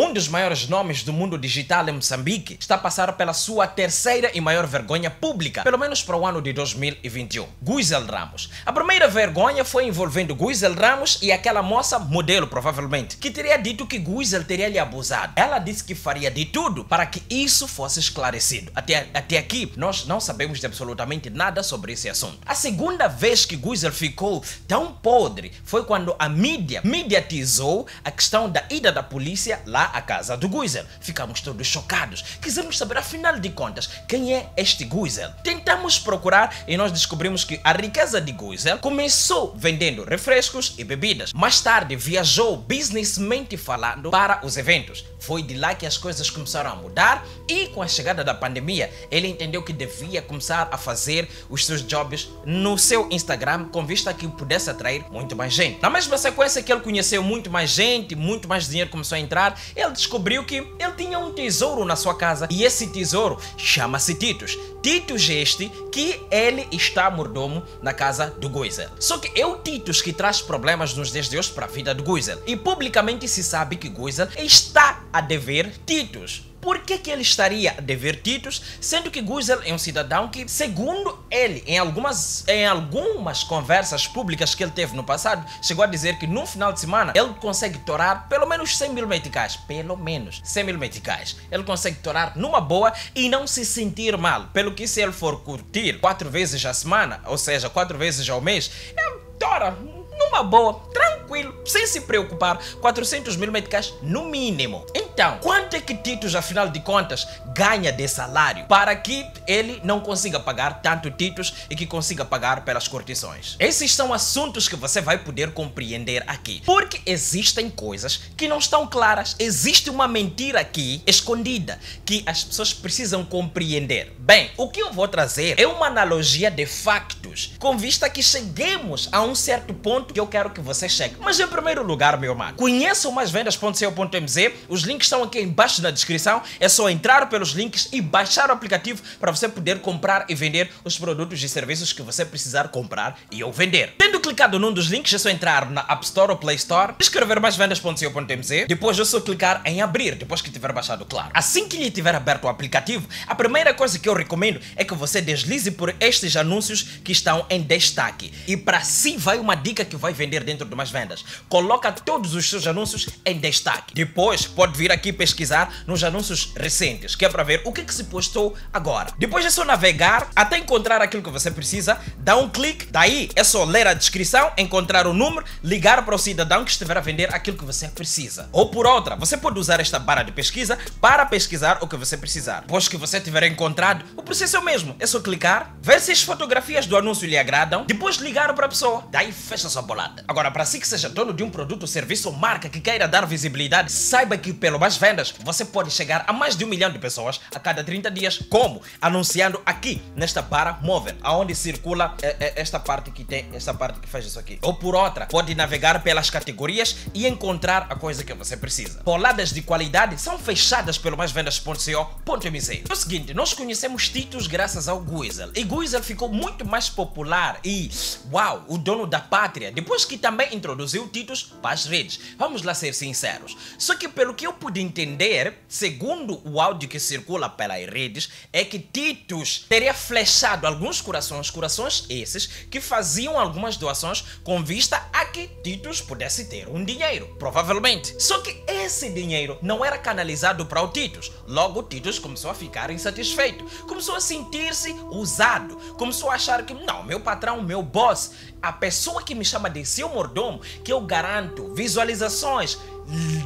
um dos maiores nomes do mundo digital em Moçambique, está a passar pela sua terceira e maior vergonha pública, pelo menos para o ano de 2021. Guizel Ramos. A primeira vergonha foi envolvendo Guizel Ramos e aquela moça, modelo provavelmente, que teria dito que Guizel teria lhe abusado. Ela disse que faria de tudo para que isso fosse esclarecido. Até, até aqui, nós não sabemos de absolutamente nada sobre esse assunto. A segunda vez que Guizel ficou tão podre foi quando a mídia mediatizou a questão da ida da polícia lá à casa do Guizel. Ficamos todos chocados. Quisemos saber, afinal de contas, quem é este Guizel. Tentamos procurar e nós descobrimos que a riqueza de Guizel começou vendendo refrescos e bebidas. Mais tarde viajou businessmente falando para os eventos. Foi de lá que as coisas começaram a mudar e com a chegada da pandemia, ele entendeu que devia começar a fazer os seus jobs no seu Instagram com vista que pudesse atrair muito mais gente. Na mesma sequência que ele conheceu muito mais gente, muito mais dinheiro começou a entrar, ele descobriu que ele tinha um tesouro na sua casa e esse tesouro chama-se Titus. Titus este que ele está mordomo na casa do Guizel. Só que é o Titus que traz problemas nos dias de hoje para a vida do Guizel. E publicamente se sabe que Guizel está a dever Titus. Por que, que ele estaria a dever Titus, sendo que Guizel é um cidadão que, segundo ele, em algumas, em algumas conversas públicas que ele teve no passado, chegou a dizer que num final de semana ele consegue torar pelo menos 100 mil meticais. Pelo menos 100 mil meticais. Ele consegue torar numa boa e não se sentir mal. Pelo que se ele for curtir quatro vezes a semana, ou seja, quatro vezes ao mês, ele tora numa boa, tranquilo, sem se preocupar, 400 mil meticais no mínimo. Então, quanto é que Titus, afinal de contas, ganha de salário para que ele não consiga pagar tanto Titus e que consiga pagar pelas curtições? Esses são assuntos que você vai poder compreender aqui. Porque existem coisas que não estão claras. Existe uma mentira aqui escondida que as pessoas precisam compreender. Bem, o que eu vou trazer é uma analogia de factos, com vista que cheguemos a um certo ponto que eu quero que você chegue. Mas em primeiro lugar, meu mano, conheça o maisvendas.co.mz, os links estão aqui embaixo na descrição, é só entrar pelos links e baixar o aplicativo para você poder comprar e vender os produtos e serviços que você precisar comprar e ou vender. Tendo clicado num dos links, é só entrar na App Store ou Play Store, escrever maisvendas.co.mz, depois é só clicar em abrir, depois que tiver baixado, claro. Assim que lhe tiver aberto o aplicativo, a primeira coisa que eu recomendo é que você deslize por estes anúncios que estão em destaque. E para si vai uma dica que vai vender dentro de umas vendas. Coloca todos os seus anúncios em destaque. Depois pode vir aqui pesquisar nos anúncios recentes, que é para ver o que, que se postou agora. Depois é só navegar até encontrar aquilo que você precisa, dá um clique, daí é só ler a descrição, encontrar o número, ligar para o cidadão que estiver a vender aquilo que você precisa. Ou por outra, você pode usar esta barra de pesquisa para pesquisar o que você precisar. Depois que você tiver encontrado, o processo é o mesmo. É só clicar, ver se as fotografias do anúncio lhe agradam, depois ligar para a pessoa, daí fecha sua bolada. Agora, para si que seja dono de um produto, serviço ou marca que queira dar visibilidade, saiba que pelo mais vendas você pode chegar a mais de um milhão de pessoas a cada 30 dias. Como? Anunciando aqui nesta barra móvel, aonde circula é, é, esta parte que tem, esta parte que faz isso aqui. Ou por outra, pode navegar pelas categorias e encontrar a coisa que você precisa. Poladas de qualidade são fechadas pelo maisvendas.co.mz. É o seguinte, nós conhecemos Titus graças ao Guizel. E Guizel ficou muito mais popular e, uau, o dono da pátria, depois que também introduziu Titus para as redes. Vamos lá ser sinceros. Só que pelo que eu entender, segundo o áudio que circula pelas redes, é que Titus teria flechado alguns corações, corações esses que faziam algumas doações com vista a que Titus pudesse ter um dinheiro, provavelmente. Só que esse dinheiro não era canalizado para o Titus. Logo, Titus começou a ficar insatisfeito, começou a sentir-se usado, começou a achar que, não, meu patrão, meu boss, a pessoa que me chama de seu mordomo, que eu garanto visualizações,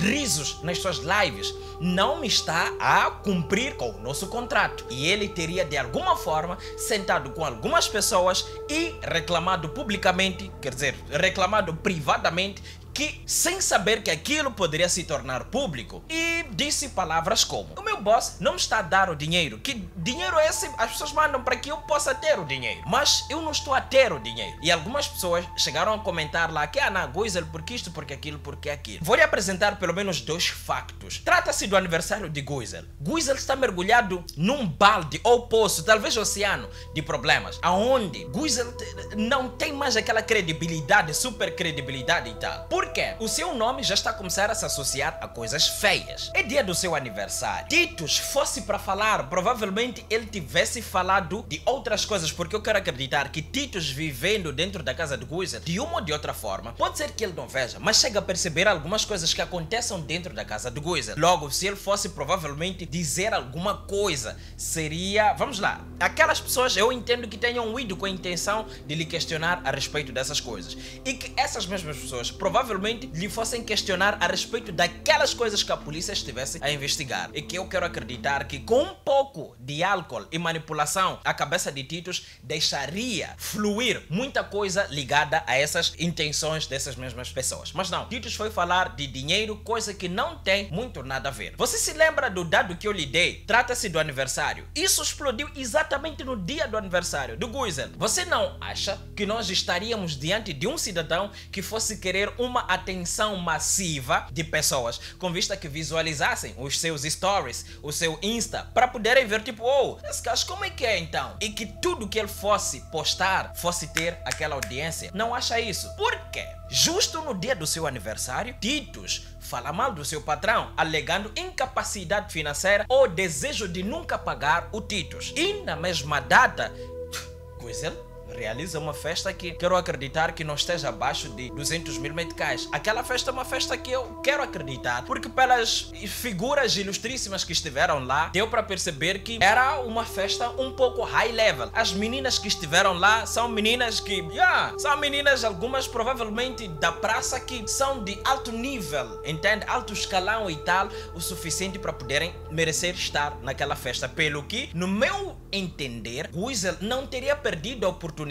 risos nas suas lives, não está a cumprir com o nosso contrato. E ele teria de alguma forma sentado com algumas pessoas e reclamado publicamente, quer dizer, reclamado privadamente que sem saber que aquilo poderia se tornar público e disse palavras como o meu boss não me está a dar o dinheiro. Que dinheiro é esse? As pessoas mandam para que eu possa ter o dinheiro. Mas eu não estou a ter o dinheiro. E algumas pessoas chegaram a comentar lá que ah na Guizel porque isto porque aquilo porque aquilo? Vou lhe apresentar pelo menos dois factos. Trata-se do aniversário de Guizel Guizel está mergulhado num balde ou poço talvez oceano de problemas aonde Guizel não tem mais aquela credibilidade super credibilidade e tal. Por Por quê? O seu nome já está a começar a se associar a coisas feias. É dia do seu aniversário. Titus fosse para falar, provavelmente ele tivesse falado de outras coisas, porque eu quero acreditar que Titus vivendo dentro da casa de Guizel, de uma ou de outra forma, pode ser que ele não veja, mas chega a perceber algumas coisas que aconteçam dentro da casa de Guizel. Logo, se ele fosse provavelmente dizer alguma coisa, seria, vamos lá, aquelas pessoas eu entendo que tenham ido com a intenção de lhe questionar a respeito dessas coisas e que essas mesmas pessoas provavelmente lhe fossem questionar a respeito daquelas coisas que a polícia estivesse a investigar e que eu quero acreditar que com um pouco de álcool e manipulação a cabeça de Titus deixaria fluir muita coisa ligada a essas intenções dessas mesmas pessoas. Mas não, Titus foi falar de dinheiro, coisa que não tem muito nada a ver. Você se lembra do dado que eu lhe dei? Trata-se do aniversário. Isso explodiu exatamente no dia do aniversário do Guizel. Você não acha que nós estaríamos diante de um cidadão que fosse querer uma atenção massiva de pessoas, com vista que visualizassem os seus stories, o seu Insta, para poderem ver tipo, oh, esse gajo como é que é então? E que tudo que ele fosse postar fosse ter aquela audiência. Não acha isso? Por quê? Justo no dia do seu aniversário, Titus fala mal do seu patrão, alegando incapacidade financeira ou desejo de nunca pagar o Titus. E na mesma data, Guizel realiza uma festa que quero acreditar que não esteja abaixo de 200 mil meticais. Aquela festa é uma festa que eu quero acreditar, porque pelas figuras ilustríssimas que estiveram lá, deu para perceber que era uma festa um pouco high level. As meninas que estiveram lá são meninas que, yeah, são meninas algumas provavelmente da praça que são de alto nível, entende? Alto escalão e tal, o suficiente para poderem merecer estar naquela festa. Pelo que, no meu entender, Guizel não teria perdido a oportunidade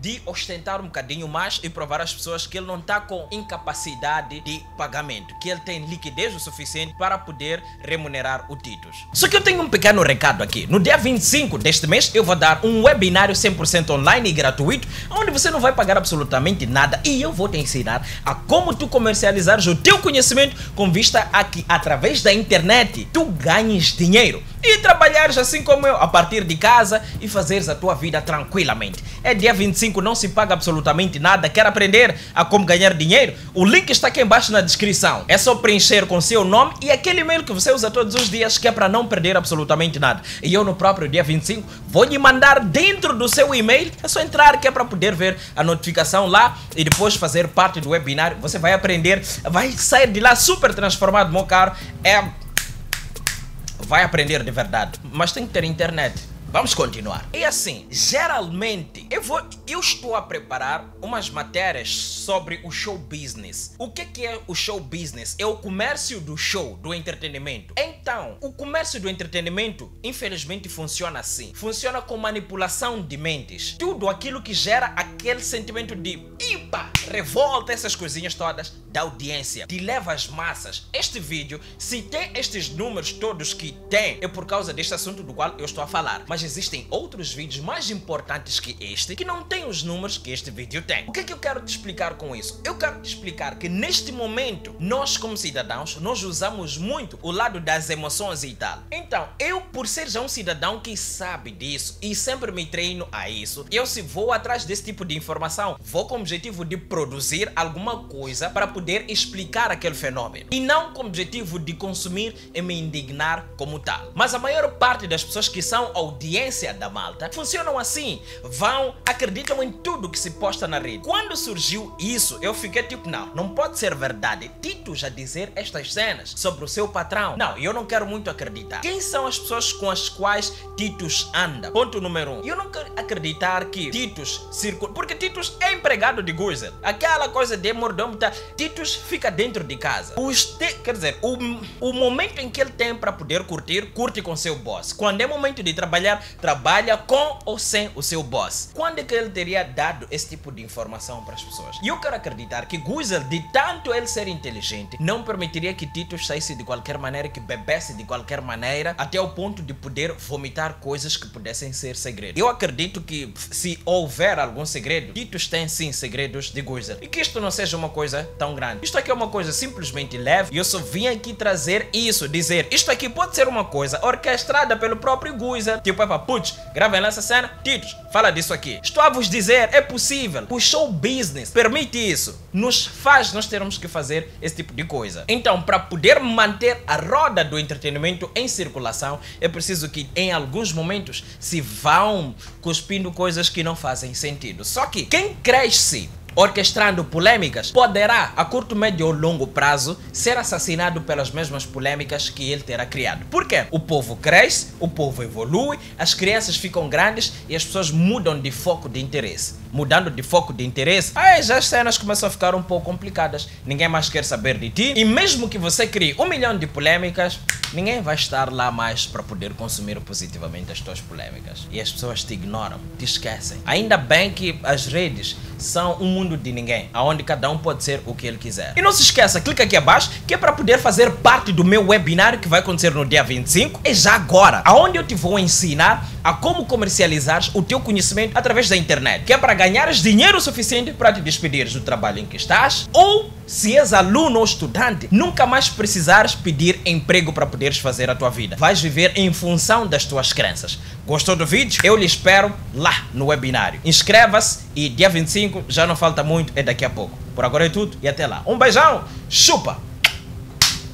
de ostentar um bocadinho mais e provar às pessoas que ele não está com incapacidade de pagamento, que ele tem liquidez o suficiente para poder remunerar o Titus. Só que eu tenho um pequeno recado aqui. No dia 25 deste mês, eu vou dar um webinário 100% online e gratuito, onde você não vai pagar absolutamente nada e eu vou te ensinar a como tu comercializares o teu conhecimento com vista a que através da internet tu ganhes dinheiro e trabalhares assim como eu, a partir de casa e fazeres a tua vida tranquilamente. É dia 25, não se paga absolutamente nada. Quer aprender a como ganhar dinheiro? O link está aqui embaixo na descrição. É só preencher com seu nome e aquele e-mail que você usa todos os dias, que é para não perder absolutamente nada. E eu no próprio dia 25 vou lhe mandar dentro do seu e-mail. É só entrar que é para poder ver a notificação lá e depois fazer parte do webinário. Você vai aprender, vai sair de lá super transformado, meu caro. É vai aprender de verdade, mas tem que ter internet. Vamos continuar. E assim, geralmente, eu, vou, eu estou a preparar umas matérias sobre o show business. O que, que é o show business? É o comércio do show, do entretenimento. Então, o comércio do entretenimento, infelizmente, funciona assim. Funciona com manipulação de mentes. Tudo aquilo que gera aquele sentimento de ipa, revolta, essas coisinhas todas da audiência. Te leva às massas. Este vídeo, se tem estes números todos que tem, é por causa deste assunto do qual eu estou a falar. Mas existem outros vídeos mais importantes que este que não têm os números que este vídeo tem. O que é que eu quero te explicar com isso? Eu quero te explicar que neste momento, nós como cidadãos, nós usamos muito o lado das emoções e tal. Então, eu por ser já um cidadão que sabe disso e sempre me treino a isso, eu se vou atrás desse tipo de informação, vou com o objetivo de produzir alguma coisa para poder explicar aquele fenômeno e não com o objetivo de consumir e me indignar como tal. Mas a maior parte das pessoas que são audiências da malta funcionam assim. Vão, acreditam em tudo que se posta na rede. Quando surgiu isso, eu fiquei tipo, não, não pode ser verdade. Tito já dizer estas cenas sobre o seu patrão. Não, eu não quero muito acreditar. Quem são as pessoas com as quais Titus anda? Ponto número um. Eu não quero acreditar que Titus circula. Porque Titus é empregado de Guizel. Aquela coisa de mordomo, tá? Titus fica dentro de casa. Os te... Quer dizer, o, o momento em que ele tem para poder curtir, curte com seu boss. Quando é momento de trabalhar, trabalha com ou sem o seu boss. Quando é que ele teria dado esse tipo de informação para as pessoas? E eu quero acreditar que Guizel, de tanto ele ser inteligente, não permitiria que Titus saísse de qualquer maneira, que bebesse de qualquer maneira, até o ponto de poder vomitar coisas que pudessem ser segredos. Eu acredito que se houver algum segredo, Titus tem sim segredos de Guizel. E que isto não seja uma coisa tão grande. Isto aqui é uma coisa simplesmente leve e eu só vim aqui trazer isso, dizer isto aqui pode ser uma coisa orquestrada pelo próprio Guizel, tipo pá, putz, gravem lá essa cena, Titos, fala disso aqui. Estou a vos dizer, é possível. O show business permite isso. Nos faz nós termos que fazer esse tipo de coisa. Então, para poder manter a roda do entretenimento em circulação, é preciso que em alguns momentos se vão cuspindo coisas que não fazem sentido. Só que quem cresce orquestrando polêmicas, poderá, a curto, médio ou longo prazo, ser assassinado pelas mesmas polêmicas que ele terá criado. Por quê? O povo cresce, o povo evolui, as crianças ficam grandes e as pessoas mudam de foco de interesse. Mudando de foco de interesse, aí já as cenas começam a ficar um pouco complicadas. Ninguém mais quer saber de ti. E mesmo que você crie um milhão de polêmicas, ninguém vai estar lá mais para poder consumir positivamente as tuas polêmicas. E as pessoas te ignoram, te esquecem. Ainda bem que as redes são um mundo de ninguém, aonde cada um pode ser o que ele quiser. E não se esqueça, clica aqui abaixo que é para poder fazer parte do meu webinário que vai acontecer no dia 25. É já agora, aonde eu te vou ensinar a como comercializar o teu conhecimento através da internet, que é para ganhares dinheiro suficiente para te despedires do trabalho em que estás ou se és aluno ou estudante, nunca mais precisares pedir emprego para poderes fazer a tua vida. Vais viver em função das tuas crenças. Gostou do vídeo? Eu lhe espero lá no webinário. Inscreva-se e dia 25 já não falta muito, é daqui a pouco. Por agora é tudo e até lá. Um beijão, chupa!